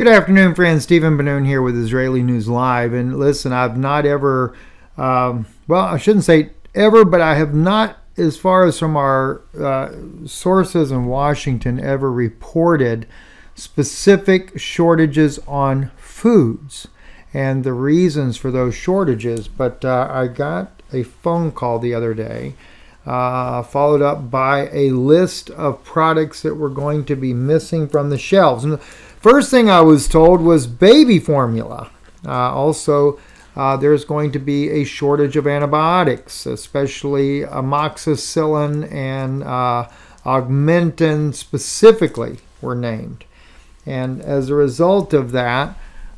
Good afternoon, friends. Stephen Benoon here with Israeli News Live. And listen, I've not ever, um, well, I shouldn't say ever, but I have not, as far as from our uh, sources in Washington, ever reported specific shortages on foods and the reasons for those shortages. But uh, I got a phone call the other day. Uh, followed up by a list of products that were going to be missing from the shelves. And First thing I was told was baby formula. Uh, also, uh, there's going to be a shortage of antibiotics, especially amoxicillin and uh, augmentin specifically were named. And as a result of that,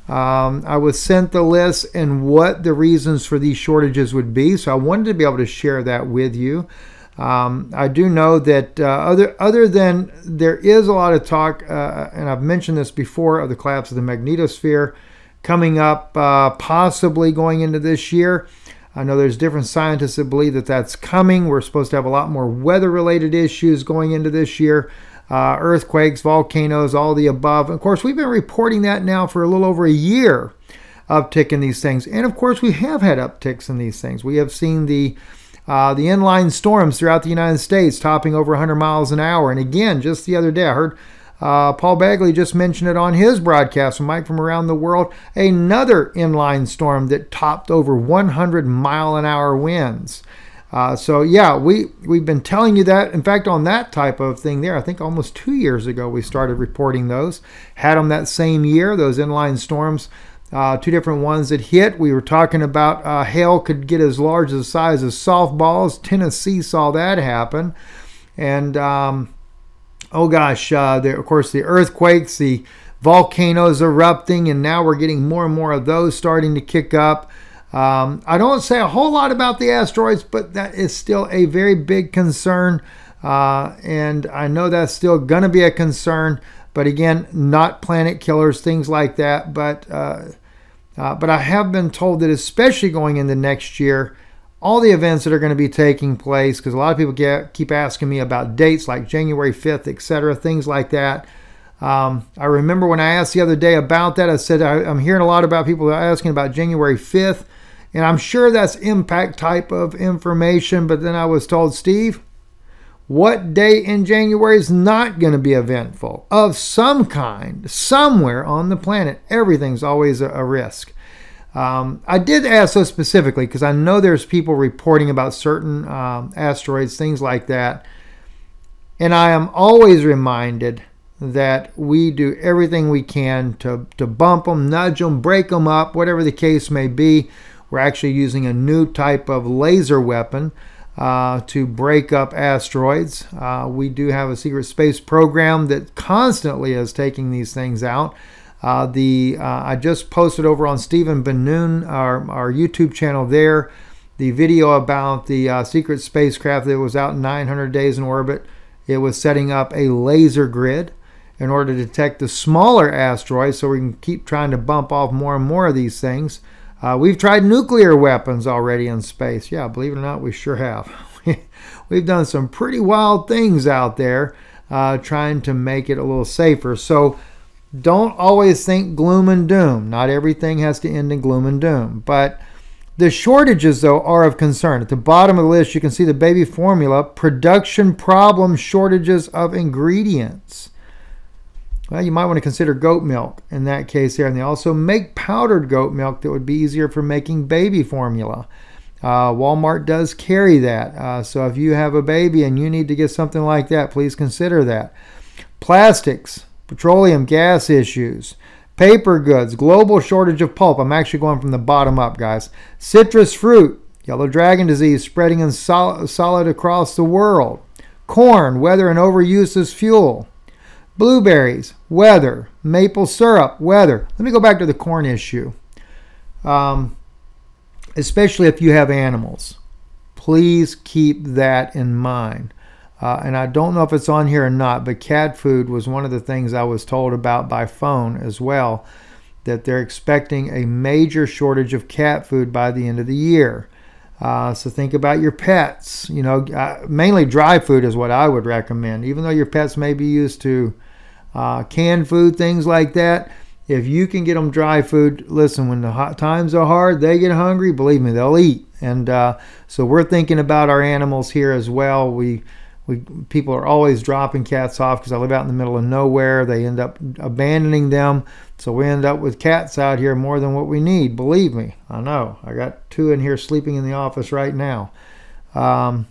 um, I was sent the list and what the reasons for these shortages would be. So I wanted to be able to share that with you. Um, I do know that uh, other other than there is a lot of talk, uh, and I've mentioned this before, of the collapse of the magnetosphere coming up, uh, possibly going into this year. I know there's different scientists that believe that that's coming. We're supposed to have a lot more weather-related issues going into this year. Uh, earthquakes, volcanoes, all the above. Of course, we've been reporting that now for a little over a year, uptick in these things. And of course, we have had upticks in these things. We have seen the uh, the inline storms throughout the United States topping over 100 miles an hour. And again, just the other day, I heard uh, Paul Begley just mentioned it on his broadcast from Mike from Around the World. Another inline storm that topped over 100 mile an hour winds. Uh, so yeah, we we've been telling you that. In fact, on that type of thing there, I think almost two years ago we started reporting those. Had them that same year, those inline storms uh, two different ones that hit. We were talking about uh, hail could get as large as the size of softballs. Tennessee saw that happen. And um, oh gosh, uh, the, of course, the earthquakes, the volcanoes erupting, and now we're getting more and more of those starting to kick up. Um, I don't say a whole lot about the asteroids, but that is still a very big concern. Uh, and I know that's still going to be a concern. But again, not planet killers, things like that. But uh, but I have been told that, especially going into next year, all the events that are going to be taking place, because a lot of people get, keep asking me about dates like January 5th, etc., things like that. Um, I remember when I asked the other day about that, I said I, I'm hearing a lot about people asking about January 5th, and I'm sure that's impact type of information, but then I was told, Steve, what day in January is not going to be eventful of some kind, somewhere on the planet? Everything's always a, risk. Um, I did ask so specifically because I know there's people reporting about certain um, asteroids, things like that. And I am always reminded that we do everything we can to, to bump them, nudge them, break them up, whatever the case may be. We're actually using a new type of laser weapon uh, to break up asteroids. Uh, we do have a secret space program that constantly is taking these things out. Uh, the uh, I just posted over on Stephen Benoon, our, our YouTube channel there, the video about the uh, secret spacecraft that was out 900 days in orbit. It was setting up a laser grid in order to detect the smaller asteroids so we can keep trying to bump off more and more of these things. Uh, we've tried nuclear weapons already in space. Yeah, believe it or not, we sure have. we've done some pretty wild things out there uh, trying to make it a little safer. So don't always think gloom and doom. Not everything has to end in gloom and doom. But the shortages, though, are of concern. At the bottom of the list, you can see the baby formula production problem shortages of ingredients. Well, you might want to consider goat milk in that case there. And they also make powdered goat milk that would be easier for making baby formula. Uh, Walmart does carry that. Uh, so if you have a baby and you need to get something like that, please consider that. Plastics, petroleum gas issues, paper goods, global shortage of pulp. I'm actually going from the bottom up, guys. Citrus fruit, yellow dragon disease spreading in solid, solid across the world. Corn, weather and overuse as fuel. Blueberries, weather. Maple syrup, weather. Let me go back to the corn issue. Um, especially if you have animals. Please keep that in mind. Uh, and I don't know if it's on here or not, but cat food was one of the things I was told about by phone as well, that they're expecting a major shortage of cat food by the end of the year. Uh, so think about your pets. You know, uh, mainly dry food is what I would recommend. Even though your pets may be used to uh, canned food, things like that. if you can get them dry food, listen, when the hot times are hard, they get hungry, believe me, they'll eat. And uh, so we're thinking about our animals here as well. We we people are always dropping cats off because I live out in the middle of nowhere. They end up abandoning them, so we end up with cats out here more than what we need. Believe me, I know. I got two in here sleeping in the office right now. Um,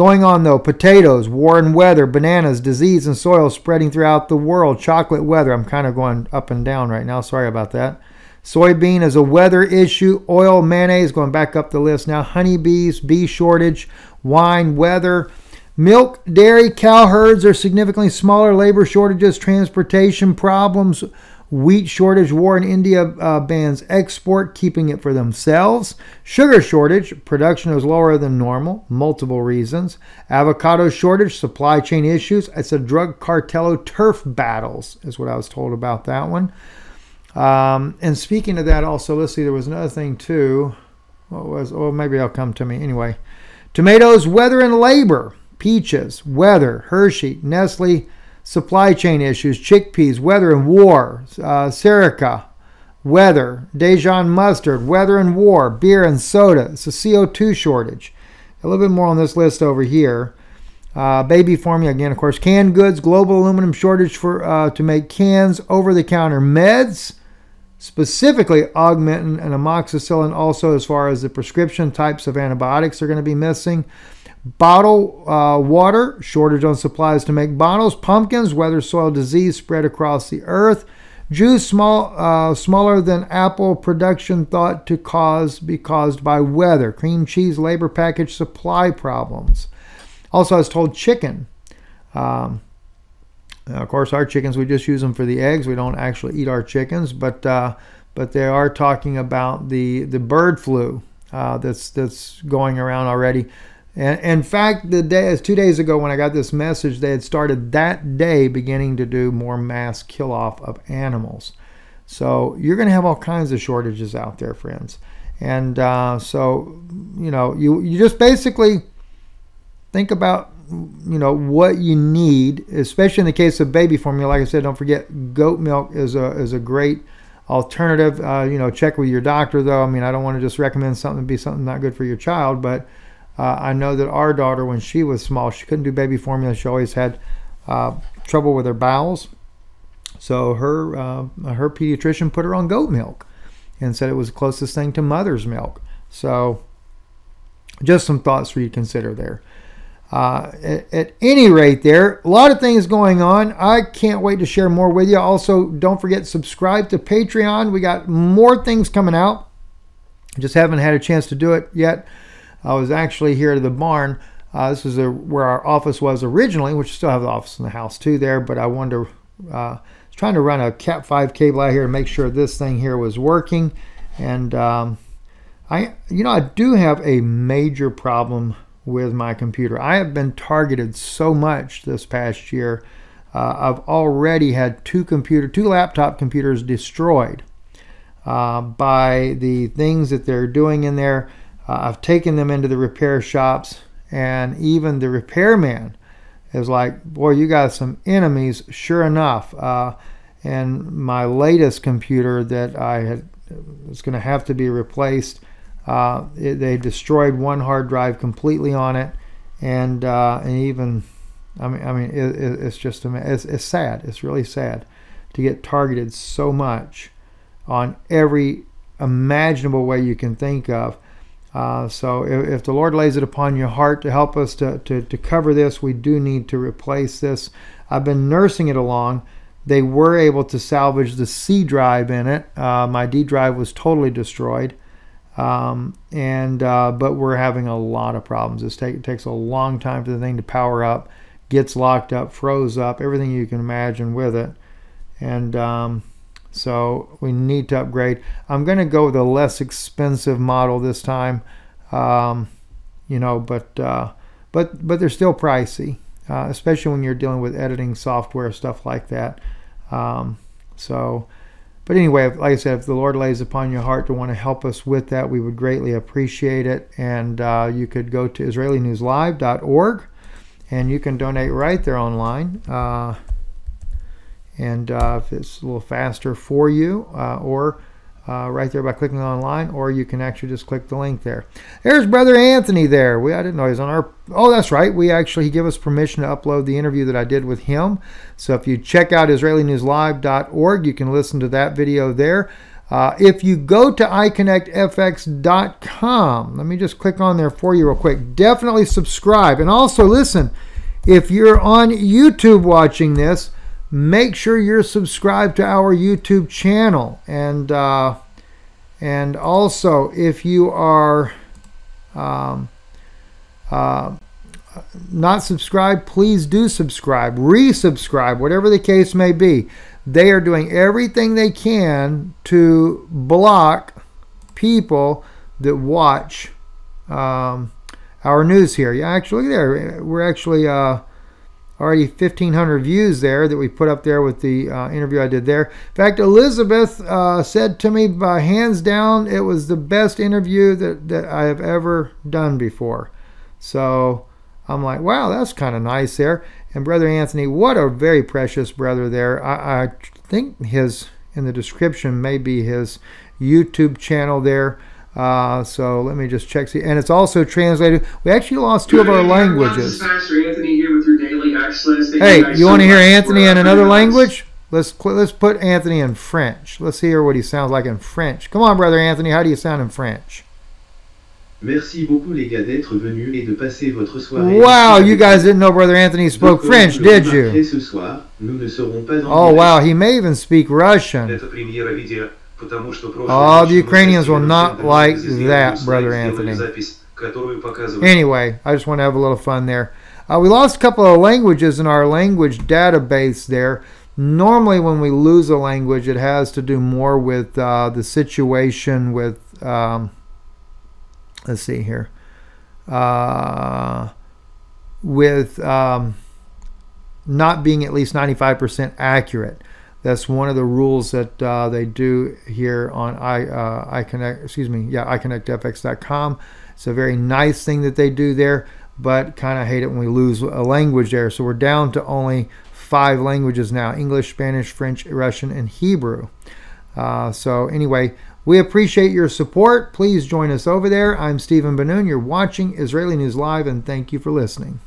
Going on though, potatoes, war and weather, bananas, disease and soil spreading throughout the world, chocolate weather. I'm kind of going up and down right now. Sorry about that. Soybean is a weather issue. Oil, mayonnaise, going back up the list now. Honeybees, bee shortage, wine, weather. Milk, dairy, cow herds are significantly smaller. Labor shortages, transportation problems, Wheat shortage, war in India uh, bans export, keeping it for themselves. Sugar shortage, production is lower than normal, multiple reasons. Avocado shortage, supply chain issues. It's a drug cartel turf battles, is what I was told about that one. Um, and speaking of that, also, let's see, there was another thing too. What was, oh, maybe it'll come to me. Anyway, tomatoes, weather and labor. Peaches, weather, Hershey, Nestle, supply chain issues, chickpeas, weather and war, uh, Sriracha, weather, Dijon mustard, weather and war, beer and soda. It's a CO2 shortage. A little bit more on this list over here. Uh, baby formula again, of course. Canned goods, global aluminum shortage for uh, to make cans, over-the-counter meds, specifically augmentin and amoxicillin. Also, as far as the prescription types of antibiotics are going to be missing. Bottle uh, water, shortage on supplies to make bottles. Pumpkins, weather, soil disease spread across the earth. Juice, small, uh, smaller than apple production thought to cause be caused by weather. Cream cheese, labor package supply problems. Also, I was told chicken. Um, of course, our chickens we just use them for the eggs. We don't actually eat our chickens, but uh, but they are talking about the the bird flu uh, that's that's going around already. And in fact, the day two days ago when I got this message, they had started that day beginning to do more mass kill off of animals. So you're going to have all kinds of shortages out there, friends. And uh, so you know, you you just basically think about you know what you need, especially in the case of baby formula. Like I said, don't forget goat milk is a is a great alternative. Uh, you know, check with your doctor though. I mean, I don't want to just recommend something to be something not good for your child, but uh, I know that our daughter, when she was small, she couldn't do baby formula. She always had uh, trouble with her bowels. So her uh, her pediatrician put her on goat milk and said it was the closest thing to mother's milk. So just some thoughts for you to consider there. Uh, at, at, any rate, there a lot of things going on. I can't wait to share more with you. Also, don't forget subscribe to Patreon. We got more things coming out. Just haven't had a chance to do it yet. I was actually here to the barn. Uh, this is a, where our office was originally, which still have the office in the house too there. But I wanted to, uh, was trying to run a Cat 5 cable out here to make sure this thing here was working. And um, I, you know, I do have a major problem with my computer. I have been targeted so much this past year. Uh, I've already had two computer, two laptop computers destroyed uh, by the things that they're doing in there. Uh, I've taken them into the repair shops, and even the repairman is like, "Boy, you got some enemies." Sure enough, uh, and my latest computer that I had was going to have to be replaced. Uh, it, they destroyed one hard drive completely on it, and uh, and even, I mean, I mean, it, it, it's just it's, it's sad. It's really sad to get targeted so much on every imaginable way you can think of. Uh, so if, if, the Lord lays it upon your heart to help us to, to, to, cover this, we do need to replace this. I've been nursing it along. They were able to salvage the C drive in it. Uh, my D drive was totally destroyed. Um, and uh, but we're having a lot of problems. Take, it takes a long time for the thing to power up, gets locked up, froze up, everything you can imagine with it. And um, so we need to upgrade. I'm going to go with a less expensive model this time, um, you know, but uh, but but they're still pricey, uh, especially when you're dealing with editing software stuff like that. Um, so, but anyway, like I said, if the Lord lays upon your heart to want to help us with that, we would greatly appreciate it. And uh, you could go to IsraeliNewsLive.org, and you can donate right there online. And uh, if it's a little faster for you, uh, or uh, right there by clicking online, or you can actually just click the link there. There's Brother Anthony there. We I didn't know he's on our. Oh, that's right. We actually he gave us permission to upload the interview that I did with him. So if you check out IsraeliNewsLive.org, you can listen to that video there. Uh, if you go to iConnectFX.com, let me just click on there for you real quick. Definitely subscribe. And also, listen, if you're on YouTube watching this, make sure you're subscribed to our YouTube channel. And, uh, and also, if you are um, uh, not subscribed, please do subscribe, resubscribe, whatever the case may be. They are doing everything they can to block people that watch um, our news here. Yeah, actually, there we're actually uh, already 1,500 views there that we put up there with the uh, interview I did there. In fact, Elizabeth uh, said to me, by hands down, it was the best interview that, that I have ever done before. So I'm like, wow, that's kind of nice there. And Brother Anthony, what a very precious brother there. I, I think his, in the description, may be his YouTube channel there. Uh, so let me just check. See, and it's also translated. We actually lost two of our languages. Hey, you want to hear Anthony in another language? Let's let's put Anthony in French. Let's hear what he sounds like in French. Come on, brother Anthony. How do you sound in French? Merci beaucoup les gars d'être venus et de passer votre soirée. Wow, you guys didn't know Brother Anthony spoke French, did you? Ce soir, nous ne serons pas oh wow, he may even speak Russian. Oh, the Ukrainians will not like that, Brother Anthony. Anyway, I just want to have a little fun there. Uh, we lost a couple of languages in our language database there. Normally, when we lose a language, it has to do more with uh, the situation with. Um, let's see here, uh, with um, not being at least 95% accurate. That's one of the rules that uh, they do here on i uh, iConnect. Excuse me, yeah, iConnectFX.com. It's a very nice thing that they do there, but kind of hate it when we lose a language there. So we're down to only five languages now: English, Spanish, French, Russian, and Hebrew. Uh, so anyway, we appreciate your support. Please join us over there. I'm Stephen Benoon. You're watching Israeli News Live, and thank you for listening.